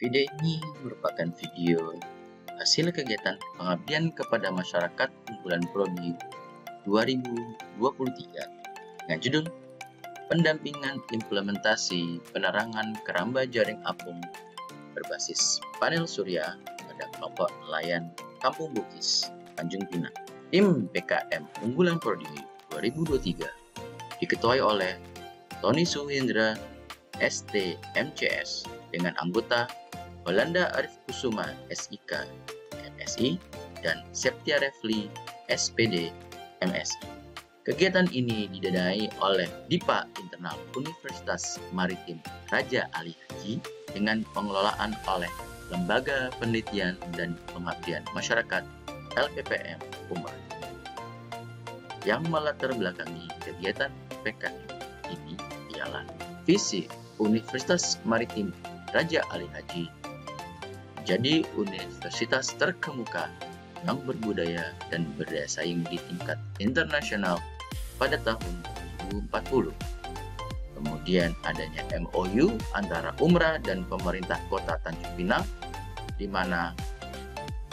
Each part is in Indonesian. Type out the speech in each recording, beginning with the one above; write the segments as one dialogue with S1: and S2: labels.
S1: Video ini merupakan video hasil kegiatan pengabdian kepada masyarakat kumpulan Prodi 2023 dengan judul Pendampingan Implementasi Penerangan Keramba Jaring Apung berbasis panel surya pada kelompok nelayan Kampung Bukis, Tanjung Pinang. Tim PKM Unggulan Prodi 2023 diketuai oleh Tony Suhendra ST MCS dengan anggota Holanda Arif Kusuma SIK MSI dan Septia Refli SPD MSI. Kegiatan ini didanai oleh DIPA Internal Universitas Maritim Raja Ali Haji dengan pengelolaan oleh Lembaga Penelitian dan Pengabdian Masyarakat LPPM Umar. Yang melatar belakangi kegiatan PKM ini ialah visi Universitas Maritim Raja Ali Haji menjadi universitas terkemuka yang berbudaya dan berdaya saing di tingkat internasional pada tahun 2040. Kemudian adanya MOU antara Umrah dan pemerintah kota Tanjung Pinang di mana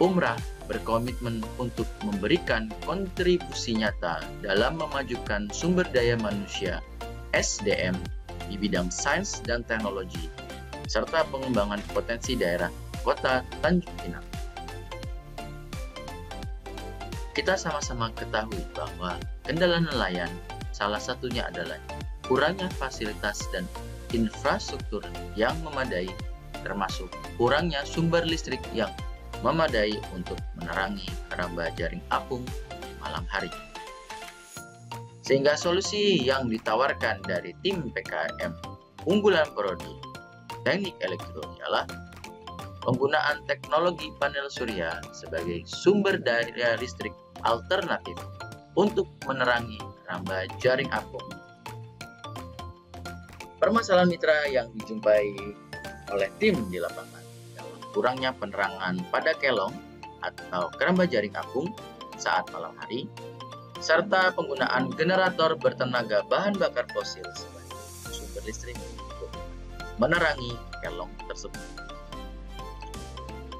S1: Umrah berkomitmen untuk memberikan kontribusi nyata dalam memajukan sumber daya manusia SDM di bidang sains dan teknologi, serta pengembangan potensi daerah kota Tanjung Pinang. Kita sama-sama ketahui bahwa kendala nelayan salah satunya adalah kurangnya fasilitas dan infrastruktur yang memadai termasuk kurangnya sumber listrik yang memadai untuk menerangi keramba jaring apung malam hari. Sehingga solusi yang ditawarkan dari tim PKM unggulan Prodi Teknik Elektro ialah penggunaan teknologi panel surya sebagai sumber daya listrik alternatif untuk menerangi ramba jaring apung. Permasalahan mitra yang dijumpai oleh tim di lapangan dalam kurangnya penerangan pada kelong atau keramba jaring apung saat malam hari serta penggunaan generator bertenaga bahan bakar fosil sebagai sumber listrik untuk menerangi kelong tersebut.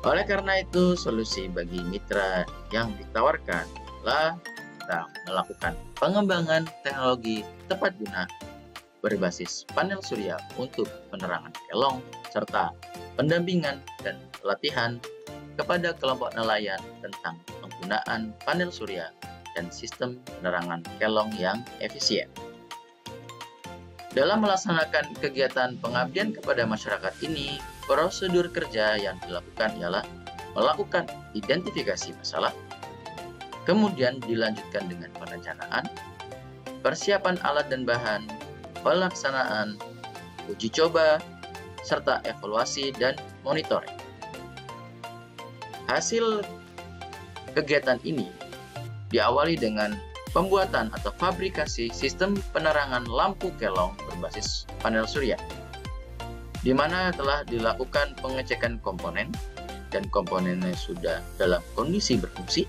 S1: Oleh karena itu, solusi bagi mitra yang ditawarkan adalah kita melakukan pengembangan teknologi tepat guna berbasis panel surya untuk penerangan kelong serta pendampingan dan pelatihan kepada kelompok nelayan tentang penggunaan panel surya dan sistem penerangan kelong yang efisien. Dalam melaksanakan kegiatan pengabdian kepada masyarakat ini, prosedur kerja yang dilakukan ialah melakukan identifikasi masalah, kemudian dilanjutkan dengan perencanaan, persiapan alat dan bahan, pelaksanaan, uji coba, serta evaluasi dan monitoring. Hasil kegiatan ini diawali dengan pembuatan atau fabrikasi sistem penerangan lampu kelong berbasis panel surya, di mana telah dilakukan pengecekan komponen dan komponennya sudah dalam kondisi berfungsi.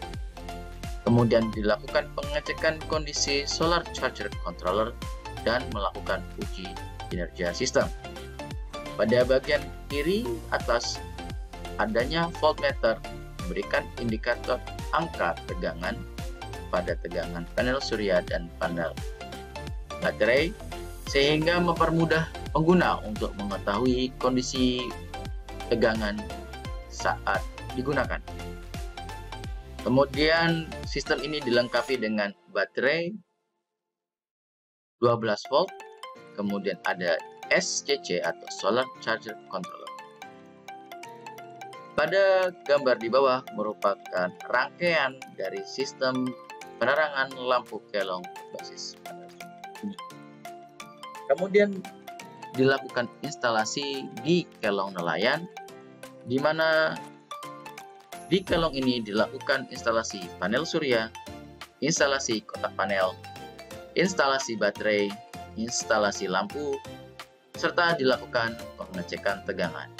S1: Kemudian dilakukan pengecekan kondisi solar charger controller dan melakukan uji kinerja sistem. Pada bagian kiri atas adanya voltmeter memberikan indikator angka tegangan pada tegangan panel surya dan panel baterai sehingga mempermudah pengguna untuk mengetahui kondisi tegangan saat digunakan. Kemudian sistem ini dilengkapi dengan baterai 12 volt, kemudian ada SCC atau Solar Charger Controller. Pada gambar di bawah merupakan rangkaian dari sistem penerangan lampu kelong ini. Kemudian dilakukan instalasi di kelong nelayan, di mana di kelong ini dilakukan instalasi panel surya, instalasi kotak panel, instalasi baterai, instalasi lampu, serta dilakukan pengecekan tegangan.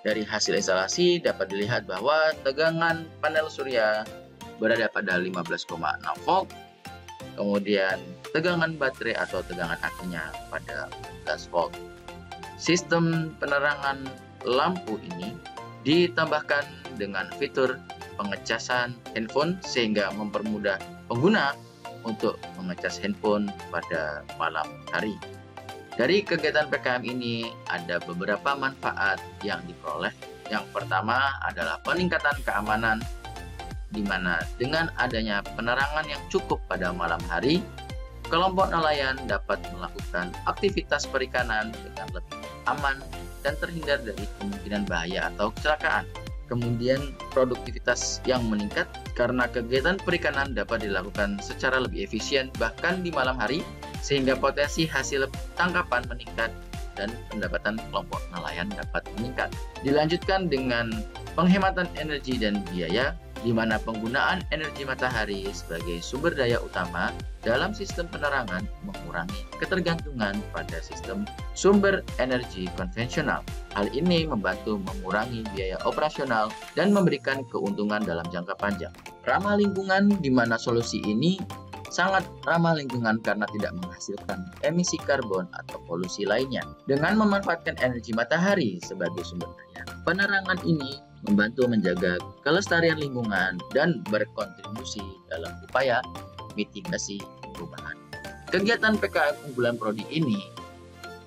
S1: Dari hasil instalasi dapat dilihat bahwa tegangan panel surya berada pada 15,6 volt. Kemudian tegangan baterai atau tegangan akinya pada 14 volt. Sistem penerangan lampu ini ditambahkan dengan fitur pengecasan handphone sehingga mempermudah pengguna untuk mengecas handphone pada malam hari. Dari kegiatan PKM ini ada beberapa manfaat yang diperoleh. Yang pertama adalah peningkatan keamanan di mana dengan adanya penerangan yang cukup pada malam hari, kelompok nelayan dapat melakukan aktivitas perikanan dengan lebih aman dan terhindar dari kemungkinan bahaya atau kecelakaan. Kemudian produktivitas yang meningkat karena kegiatan perikanan dapat dilakukan secara lebih efisien bahkan di malam hari sehingga potensi hasil tangkapan meningkat dan pendapatan kelompok nelayan dapat meningkat. Dilanjutkan dengan penghematan energi dan biaya di mana penggunaan energi matahari sebagai sumber daya utama dalam sistem penerangan mengurangi ketergantungan pada sistem sumber energi konvensional. Hal ini membantu mengurangi biaya operasional dan memberikan keuntungan dalam jangka panjang. Ramah lingkungan di mana solusi ini sangat ramah lingkungan karena tidak menghasilkan emisi karbon atau polusi lainnya. Dengan memanfaatkan energi matahari sebagai sumber daya, penerangan ini membantu menjaga kelestarian lingkungan dan berkontribusi dalam upaya mitigasi perubahan. Kegiatan PKM unggulan prodi ini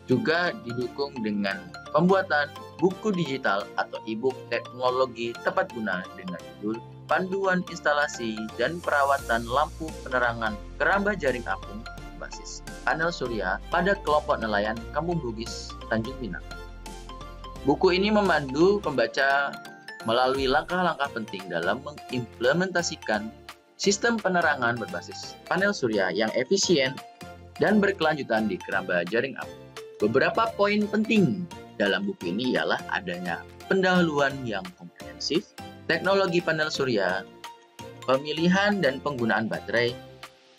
S1: juga didukung dengan pembuatan buku digital atau e-book teknologi tepat guna dengan judul panduan instalasi dan perawatan lampu penerangan keramba jaring apung basis panel surya pada kelompok nelayan Kampung Bugis, Tanjung Pinang. Buku ini memandu pembaca melalui langkah-langkah penting dalam mengimplementasikan sistem penerangan berbasis panel surya yang efisien dan berkelanjutan di keramba jaring apung. Beberapa poin penting dalam buku ini ialah adanya pendahuluan yang komprehensif, teknologi panel surya, pemilihan dan penggunaan baterai,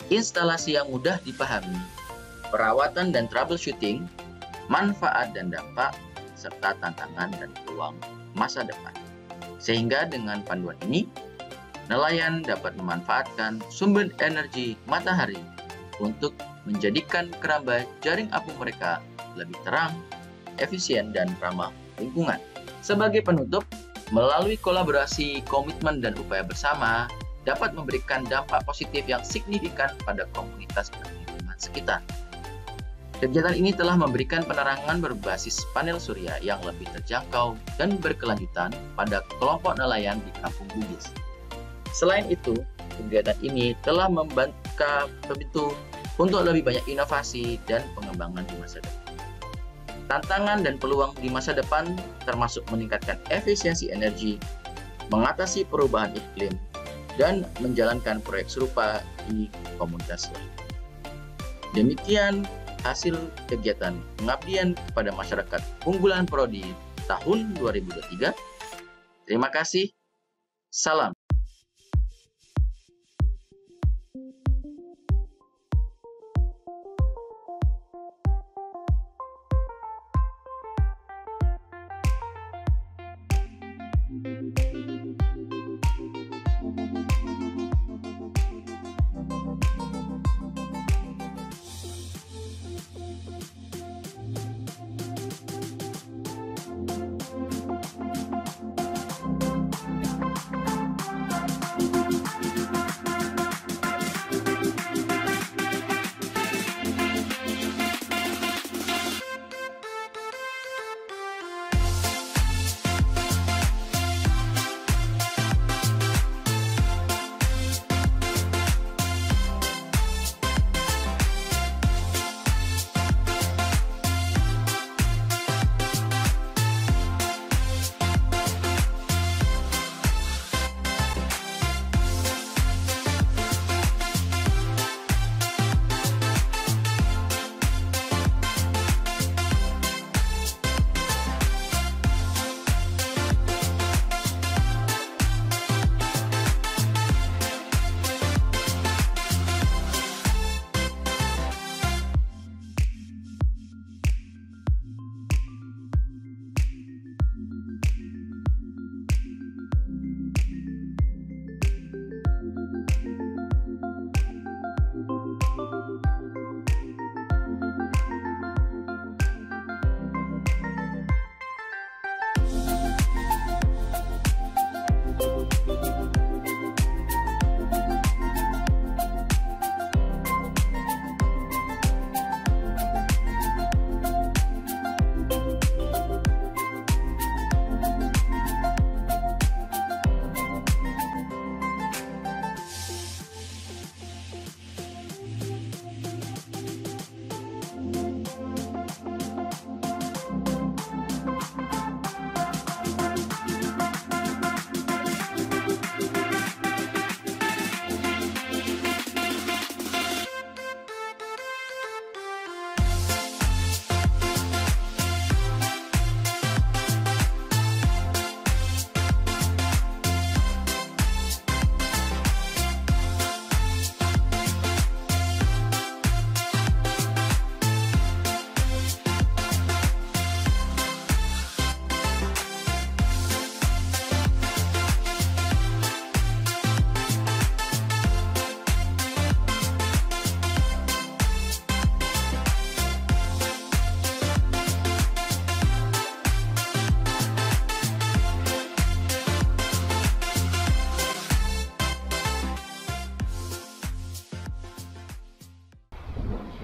S1: instalasi yang mudah dipahami, perawatan dan troubleshooting, manfaat dan dampak, serta tantangan dan peluang masa depan. Sehingga dengan panduan ini, nelayan dapat memanfaatkan sumber energi matahari untuk menjadikan keramba jaring apung mereka lebih terang, efisien, dan ramah lingkungan. Sebagai penutup, melalui kolaborasi, komitmen, dan upaya bersama dapat memberikan dampak positif yang signifikan pada komunitas lingkungan sekitar. Kegiatan ini telah memberikan penerangan berbasis panel surya yang lebih terjangkau dan berkelanjutan pada kelompok nelayan di Kampung Bugis. Selain itu, kegiatan ini telah membuka pintu untuk lebih banyak inovasi dan pengembangan di masa depan. Tantangan dan peluang di masa depan termasuk meningkatkan efisiensi energi, mengatasi perubahan iklim, dan menjalankan proyek serupa di komunitas lain. Demikian hasil kegiatan pengabdian kepada masyarakat unggulan Prodi tahun 2023. Terima kasih. Salam.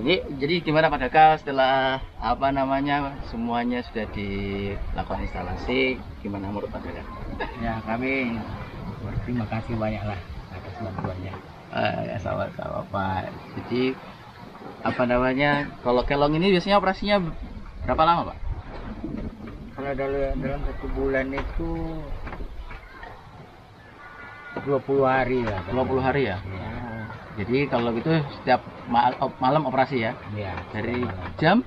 S2: Jadi jadi gimana Pak Daka setelah apa namanya semuanya sudah dilakukan instalasi gimana menurut Pak Daka?
S3: Ya kami berterima kasih banyak lah atas bantuannya.
S2: Eh, ya sama-sama Pak. Jadi apa namanya kalau kelong ini biasanya operasinya berapa lama Pak?
S3: Kalau dalam dalam satu bulan itu 20 hari lah.
S2: 20 hari ya?
S3: Ya.
S2: Jadi kalau gitu setiap ma- op- malam operasi ya?
S3: ya.
S2: Dari
S3: malam.
S2: jam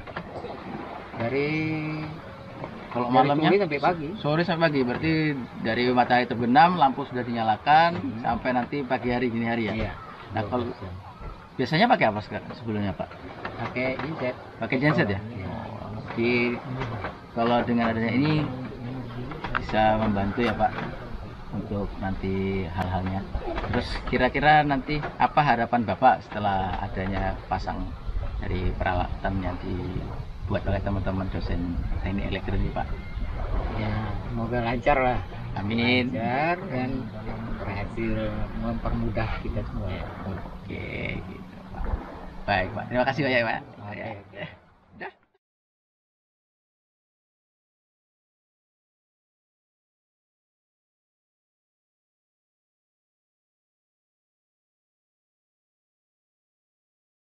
S3: dari
S2: kalau
S3: dari
S2: malamnya
S3: sore sampai pagi.
S2: sore sampai pagi berarti dari matahari terbenam lampu sudah dinyalakan
S3: Hmm.
S2: sampai nanti pagi hari dini hari ya.
S3: Iya.
S2: Nah, kalau
S3: 12 jam.
S2: biasanya pakai apa sekarang sebelumnya Pak?
S3: pakai genset.
S2: Pakai genset ya?
S3: Iya.
S2: Jadi kalau dengan adanya ini bisa membantu ya Pak untuk nanti hal-halnya. Terus kira-kira nanti apa harapan Bapak setelah adanya pasang dari peralatan yang dibuat oleh teman-teman dosen teknik elektrik ini Pak?
S3: Ya, semoga lancar lah.
S2: Amin.
S3: Lancar dan berhasil mempermudah kita semua.
S2: Oke, gitu Pak. Baik Pak, terima kasih banyak Pak.
S3: Oke, oke.